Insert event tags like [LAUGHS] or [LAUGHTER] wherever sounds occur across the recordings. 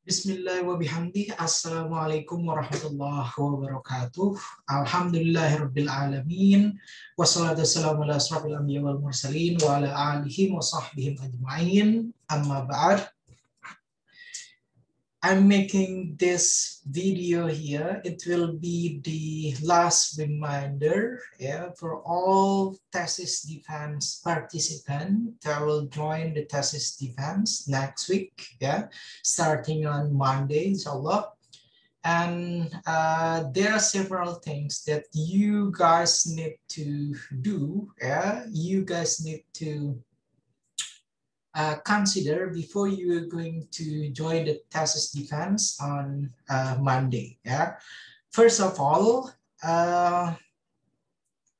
Bismillah wa bihamdih. Assalamualaikum warahmatullahi wabarakatuh. Alhamdulillahi rabbil alamin. Wassalatu wassalamu ala asrafil anbiya wal mursalin wa ala alihi wa sahbihi ajma'in. Amma ba'd. I'm making this video here. It will be the last reminder yeah, for all thesis defense participants that will join the thesis defense next week, yeah, starting on Monday, inshallah. And uh, there are several things that you guys need to do. Yeah, you guys need to uh, consider before you are going to join the thesis defense on uh, Monday. Yeah, first of all, uh,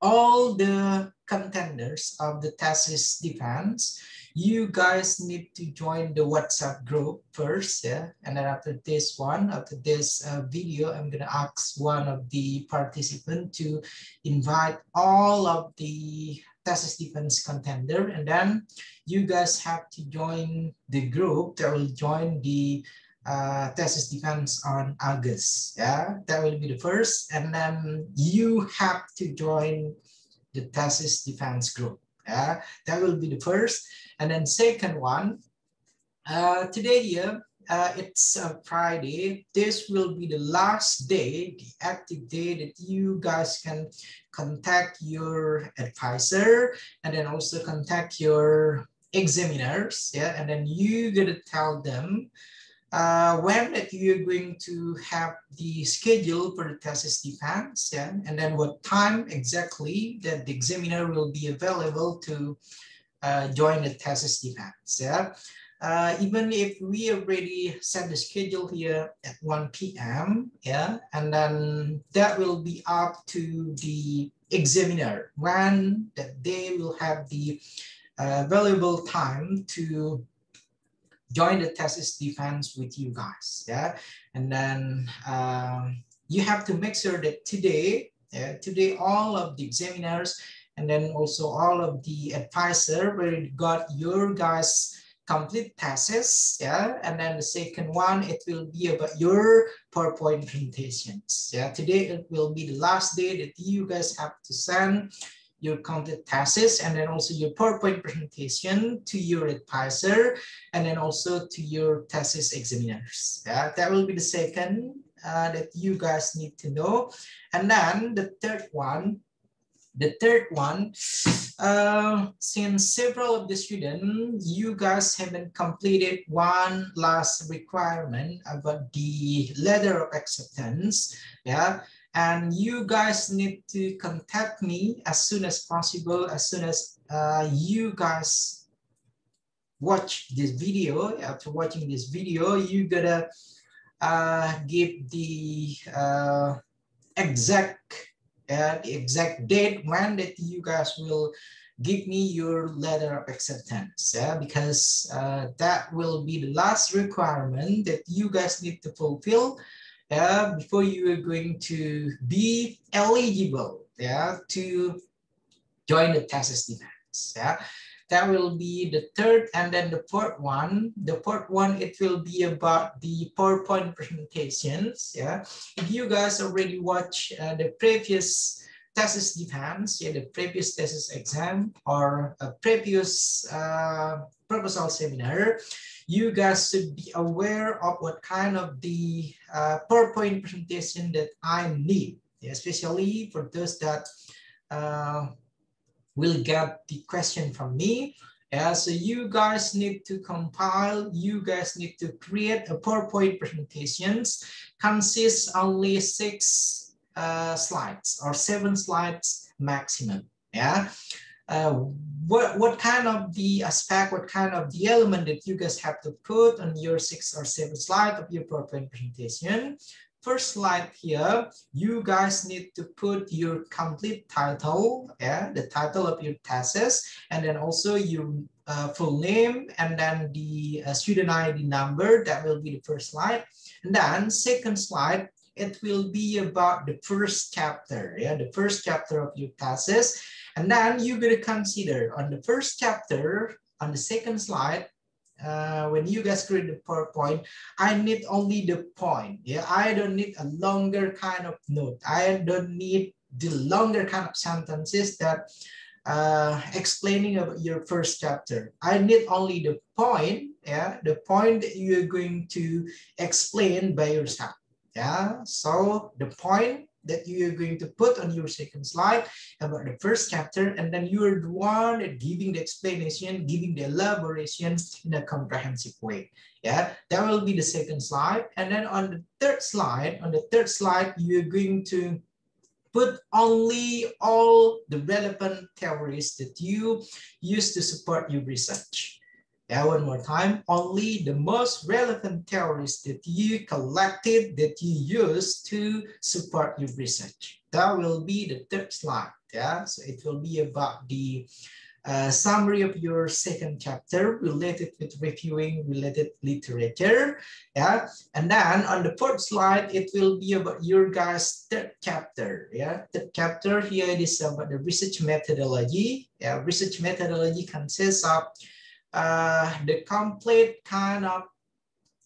all the contenders of the thesis defense, you guys need to join the WhatsApp group first. Yeah, and then after this one, after this uh, video, I'm gonna ask one of the participants to invite all of the thesis defense contender and then you guys have to join the group that will join the uh, thesis defense on August. Yeah, that will be the first. And then you have to join the thesis defense group. Yeah, that will be the first. And then second one, uh, today here, uh, it's a Friday. This will be the last day, the active day that you guys can contact your advisor and then also contact your examiners. Yeah, and then you gotta tell them uh, when that you're going to have the schedule for the thesis defense, yeah, and then what time exactly that the examiner will be available to uh, join the thesis defense. Yeah. Uh, even if we already set the schedule here at 1 p.m., yeah, and then that will be up to the examiner when that they will have the uh, valuable time to join the thesis defense with you guys, yeah, and then um, you have to make sure that today, yeah, today all of the examiners and then also all of the advisor will got your guys complete thesis, yeah, and then the second one, it will be about your PowerPoint presentations, yeah. Today it will be the last day that you guys have to send your complete thesis and then also your PowerPoint presentation to your advisor and then also to your thesis examiners. Yeah, that will be the second uh, that you guys need to know. And then the third one, the third one, uh, since several of the students, you guys haven't completed one last requirement about the letter of acceptance, yeah, and you guys need to contact me as soon as possible, as soon as uh, you guys watch this video. After watching this video, you gotta uh, give the uh, exact uh, the exact date when that you guys will give me your letter of acceptance yeah because uh, that will be the last requirement that you guys need to fulfill yeah before you are going to be eligible yeah to join the thesis demands. yeah that will be the third and then the fourth one. The fourth one it will be about the powerpoint presentations yeah. If you guys already watch uh, the previous thesis defense yeah the previous thesis exam or a previous uh, proposal seminar you guys should be aware of what kind of the uh, powerpoint presentation that i need especially for those that uh, will get the question from me. Yeah, so you guys need to compile, you guys need to create a PowerPoint presentations, consists only six uh, slides or seven slides maximum. Yeah. Uh, what, what kind of the aspect, what kind of the element that you guys have to put on your six or seven slide of your PowerPoint presentation first slide here, you guys need to put your complete title, yeah, the title of your thesis, and then also your uh, full name, and then the uh, student ID number, that will be the first slide. And then second slide, it will be about the first chapter, yeah, the first chapter of your thesis. And then you're gonna consider on the first chapter, on the second slide, uh, when you guys create the PowerPoint, I need only the point. Yeah, I don't need a longer kind of note. I don't need the longer kind of sentences that uh, explaining about your first chapter. I need only the point, yeah, the point that you're going to explain by yourself. Yeah, so the point that you're going to put on your second slide about the first chapter, and then you're the one giving the explanation, giving the elaboration in a comprehensive way. Yeah, that will be the second slide. And then on the third slide, on the third slide, you're going to put only all the relevant theories that you use to support your research. Yeah, one more time, only the most relevant theories that you collected that you use to support your research. That will be the third slide. Yeah, so it will be about the uh, summary of your second chapter related with reviewing related literature. Yeah, and then on the fourth slide, it will be about your guys' third chapter. Yeah, third chapter here it is about the research methodology. Yeah, research methodology consists of uh, the complete kind of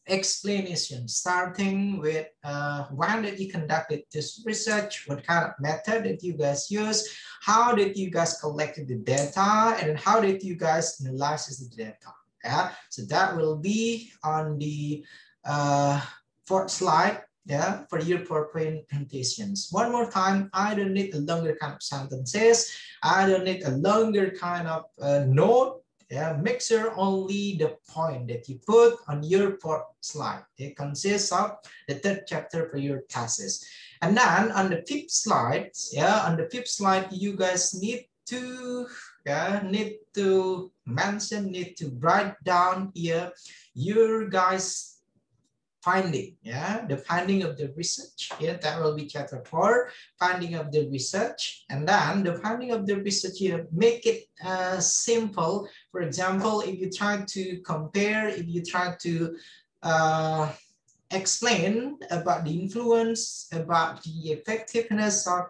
explanation, starting with uh, when did you conducted this research, what kind of method did you guys use, how did you guys collected the data, and how did you guys analyze the data. Yeah, so that will be on the uh, fourth slide yeah, for your PowerPoint presentations. One more time, I don't need a longer kind of sentences. I don't need a longer kind of uh, note yeah, make sure only the point that you put on your fourth slide. It consists of the third chapter for your classes. And then on the fifth slide, yeah, on the fifth slide, you guys need to yeah, need to mention, need to write down here your guys finding, yeah, the finding of the research, yeah, that will be chapter four, finding of the research, and then the finding of the research, you make it uh, simple. For example, if you try to compare, if you try to uh, explain about the influence, about the effectiveness of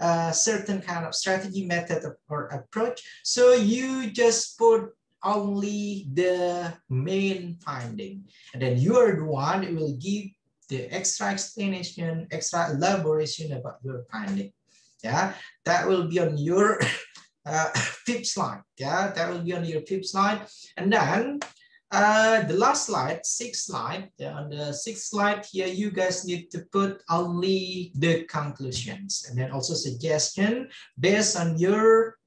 a uh, certain kind of strategy, method, or approach. So you just put only the main finding. And then you are the one who will give the extra explanation, extra elaboration about your finding. Yeah, that will be on your [LAUGHS] uh, [LAUGHS] fifth slide. Yeah, that will be on your fifth slide. And then uh, the last slide, sixth slide, yeah, on the sixth slide here, you guys need to put only the conclusions and then also suggestion based on your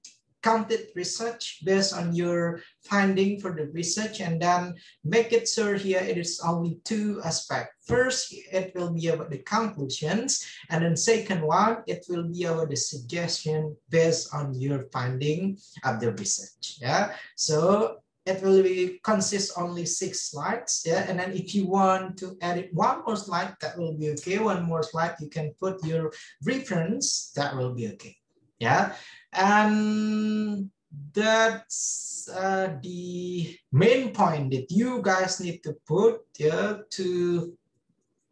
counted research based on your finding for the research and then make it sure here it is only two aspects. First, it will be about the conclusions and then second one, it will be about the suggestion based on your finding of the research. Yeah, so it will be consist only six slides. Yeah, and then if you want to edit one more slide, that will be okay. One more slide, you can put your reference, that will be okay. Yeah, and that's uh, the main point that you guys need to put yeah, to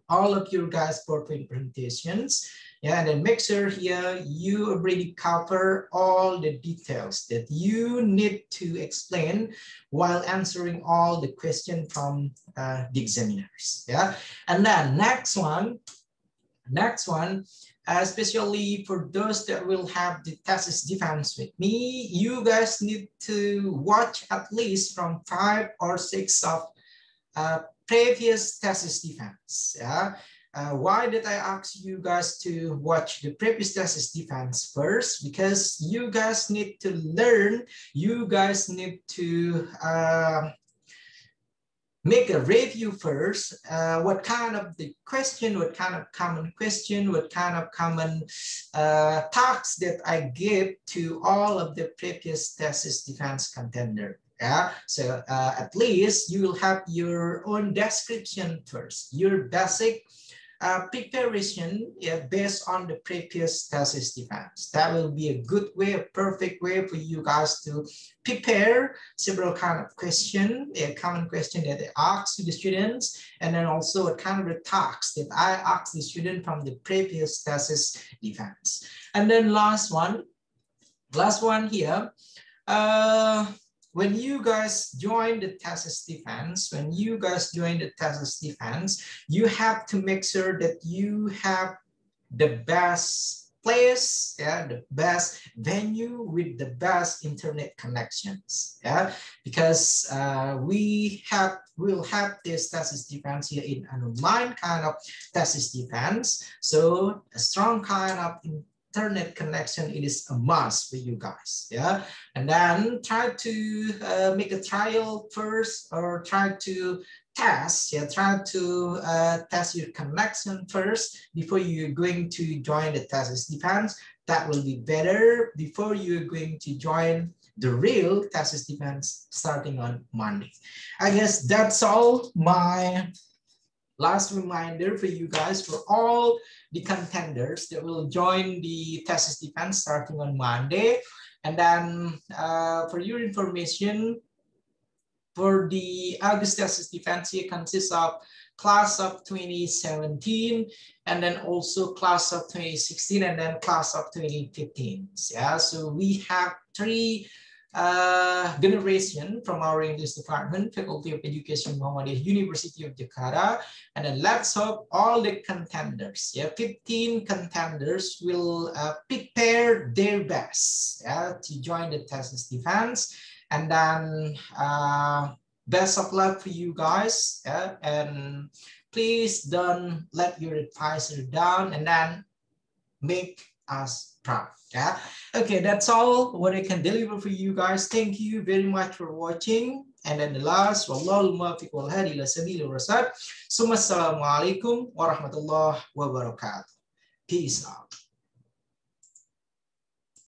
all of your guys' PowerPoint presentations. Yeah, and then make sure here you already cover all the details that you need to explain while answering all the questions from uh, the examiners. Yeah, and then next one, next one, especially for those that will have the thesis defense with me, you guys need to watch at least from five or six of uh, previous thesis defense. Yeah. Uh, why did I ask you guys to watch the previous thesis defense first? Because you guys need to learn, you guys need to uh, make a review first. Uh, what kind of the question, what kind of common question, what kind of common uh, talks that I give to all of the previous thesis defense contender. Yeah, so uh, at least you will have your own description first, your basic uh, preparation yeah, based on the previous thesis defense. That will be a good way, a perfect way for you guys to prepare several kind of question, a common question that they ask to the students, and then also a kind of talks that I ask the student from the previous thesis defense. And then last one, last one here, uh, when you guys join the thesis defense, when you guys join the thesis defense, you have to make sure that you have the best place, yeah, the best venue with the best internet connections, yeah, because uh, we have will have this thesis defense here in an online kind of thesis defense. So a strong kind of internet connection, it is a must for you guys, yeah? And then try to uh, make a trial first or try to test, yeah, try to uh, test your connection first before you're going to join the test. It depends, that will be better before you're going to join the real test depends starting on Monday. I guess that's all my last reminder for you guys for all the contenders that will join the thesis defense starting on Monday. And then uh, for your information, for the August thesis defense, it consists of class of 2017 and then also class of 2016 and then class of 2015. Yeah, so we have three uh, generation from our English department, Faculty of Education, Muhammadiyah University of Jakarta. And then let's hope all the contenders, yeah, 15 contenders will uh, prepare their best yeah, to join the thesis defense. And then uh, best of luck for you guys. Yeah? And please don't let your advisor down and then make us proud. Yeah. Okay, that's all what I can deliver for you guys. Thank you very much for watching. And then the last, wallahu muwaffiq wal hadi ila sabili rasad. Assalamualaikum warahmatullahi wabarakatuh. Peace out.